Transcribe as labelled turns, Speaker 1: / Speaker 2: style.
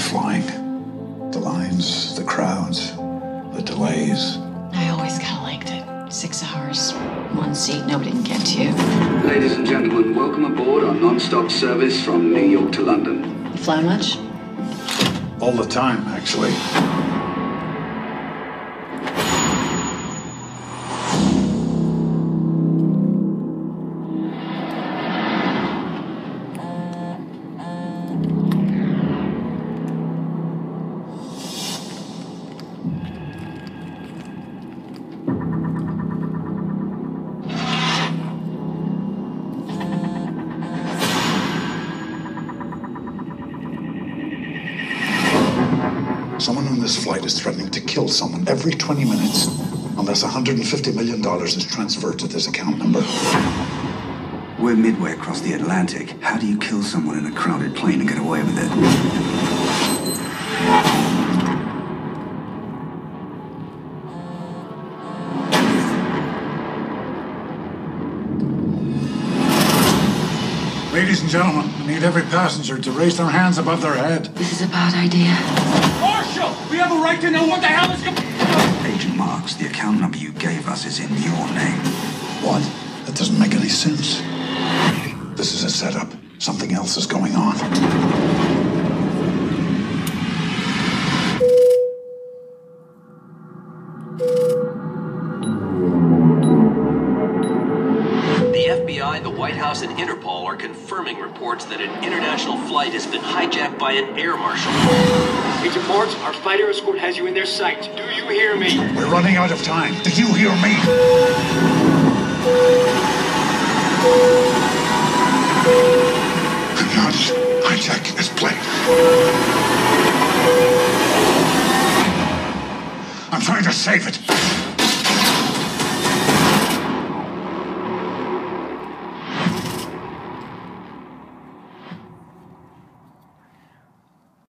Speaker 1: flying. The lines, the crowds, the delays.
Speaker 2: I always kind of liked it. Six hours, one seat, nobody can get to you.
Speaker 3: Ladies and gentlemen, welcome aboard our non-stop service from New York to London.
Speaker 2: You fly much?
Speaker 1: All the time, actually. Someone on this flight is threatening to kill someone every 20 minutes unless $150 million is transferred to this account number.
Speaker 3: We're midway across the Atlantic. How do you kill someone in a crowded plane and get away with it?
Speaker 1: Ladies and gentlemen, I need every passenger to raise their hands above their head.
Speaker 2: This is a bad idea.
Speaker 4: Marshal, we have a right to know what the hell is going on.
Speaker 3: Agent Marks, the account number you gave us is in your name.
Speaker 1: What? That doesn't make any sense. This is a setup. Something else is going on.
Speaker 5: White House, and Interpol are confirming reports that an international flight has been hijacked by an air marshal.
Speaker 4: Agent Morse, our fighter escort has you in their sights. Do you hear me?
Speaker 1: We're running out of time. Do you hear me? Not hijack this plane. I'm trying to save it.